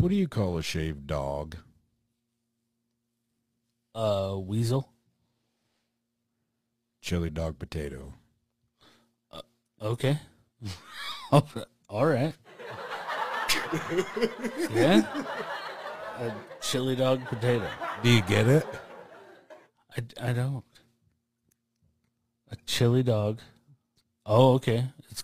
What do you call a shaved dog? Uh, weasel. Chili dog potato. Uh, okay. All right. yeah. A chili dog potato. Do you get it? I, I don't. A chili dog. Oh, okay. It's